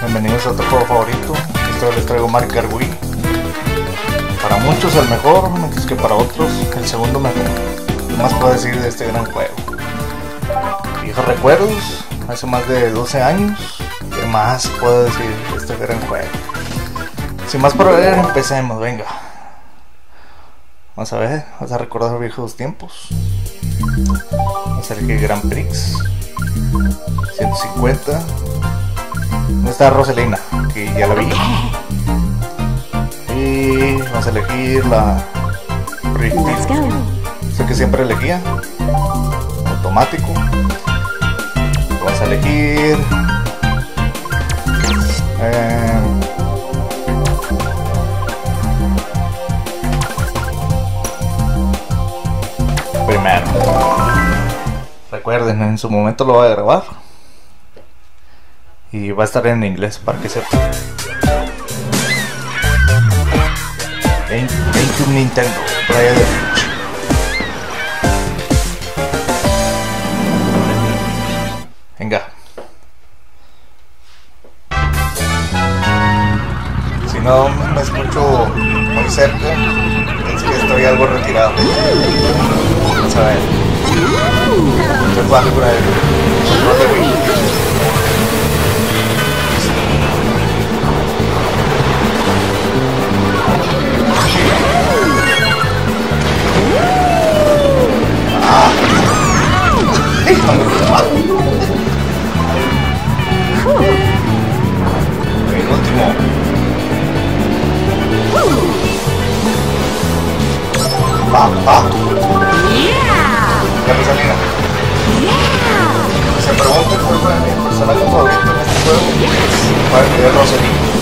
Bienvenidos a otro juego favorito. Esta vez les traigo Mario Kart Wii. Para muchos el mejor, mientras que para otros el segundo mejor. ¿Qué más puedo decir de este gran juego? Viejos recuerdos, hace más de 12 años. ¿Qué más puedo decir de este gran juego? Sin más por ver, empecemos, venga. Vamos a ver, vamos a recordar viejos tiempos. Vamos a elegir Grand Prix. 150. ¿Dónde está Rosalina? Que ya la vi. Y vamos a elegir la. Sé que siempre elegía. Automático. Vamos a elegir. eh, primero. Recuerden, en su momento lo voy a grabar. Y va a estar en inglés para que sepan. Game- GameCube Nintendo. Playa de. Venga. Si no me escucho muy cerca, es que estoy algo retirado. Vamos a ver. Estoy jugando con el control de Wii. El Va, va. Me salía. Se pregunten cuál fue mi personaje favorito en este juego. Para que de Rosalina.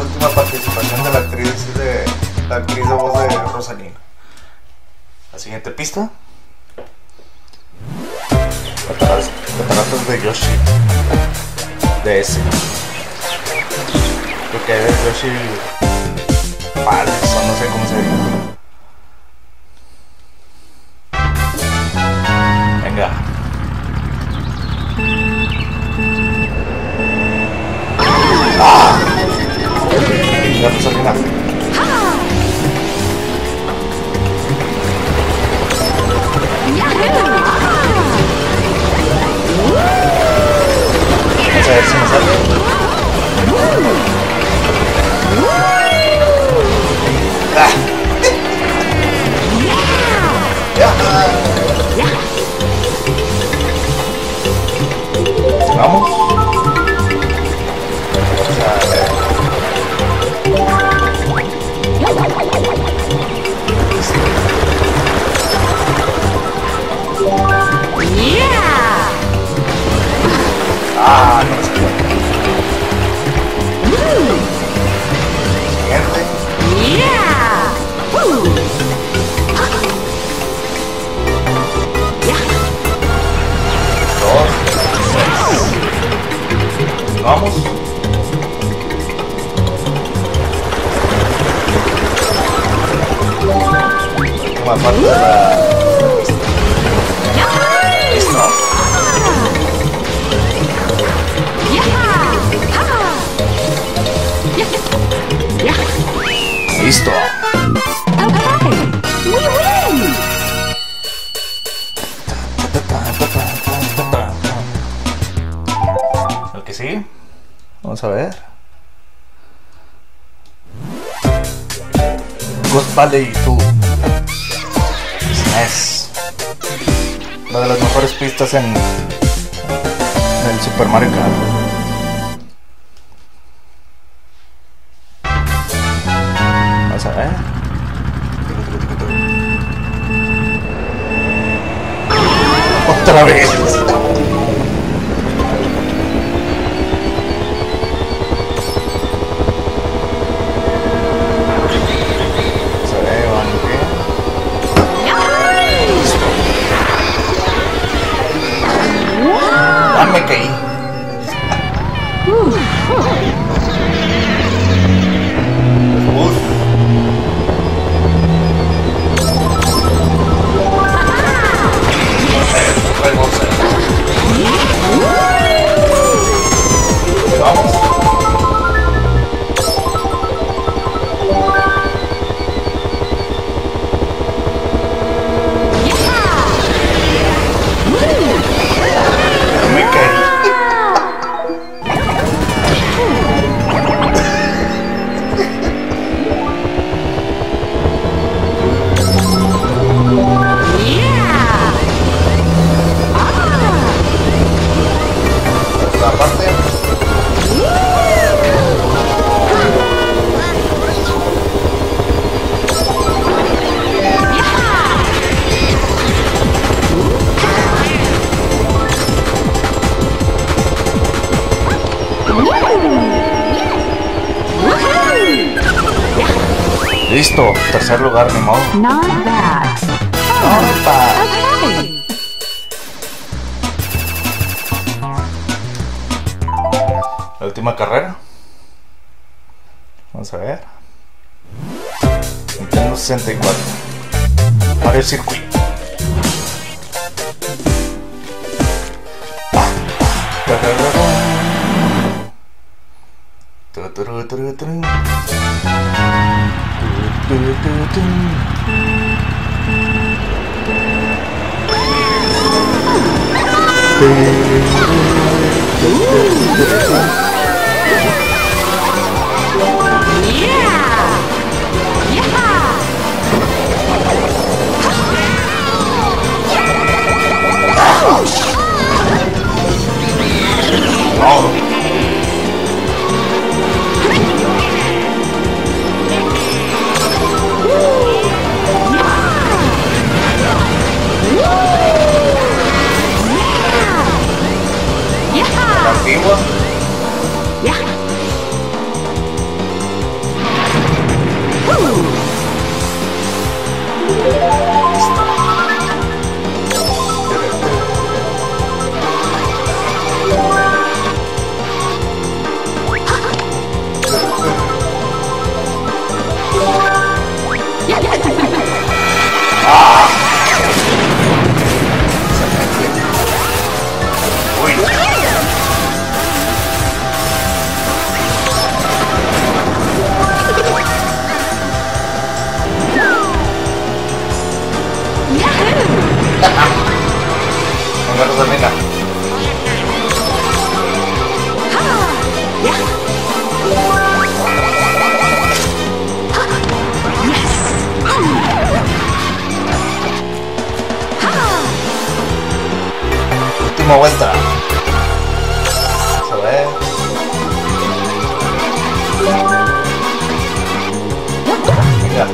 Última participación de la actriz de la actriz de voz de Rosalina. La siguiente pista. Cataratas, de Yoshi. De ese. Creo que es Yoshi. Palace, o no sé cómo se dice. Ya pues Vamos. Última parte de la... Listo. Listo. Vamos a ver. Ghost Valley 2. SNES. Una de las mejores pistas en, en el Super Mario Kart. Otra vez. Listo, tercer lugar, ni modo. Not bad. Opa. Okay. La última carrera. Vamos a ver. Nintendo 64. Mario Circuit. Turururururun. Ooh. La antigua. Última vuelta. Vamos a ver. Venga.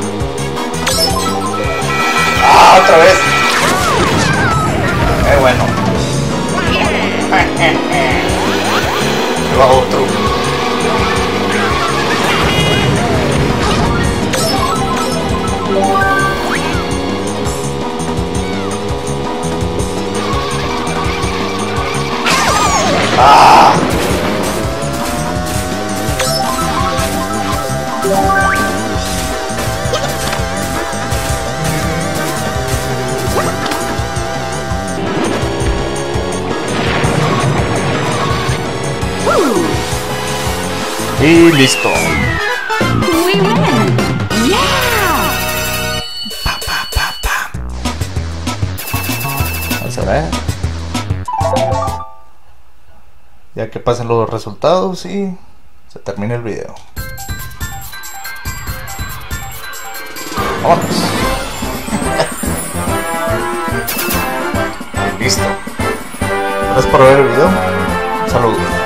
¡Ah, otra vez! ¡Qué bueno! Ahí va otro. Y listo. We win. Yeah. Vamos a ver. Ya que pasen los resultados y se termine el video. Vámonos. Listo. Gracias por ver el video. Saludos.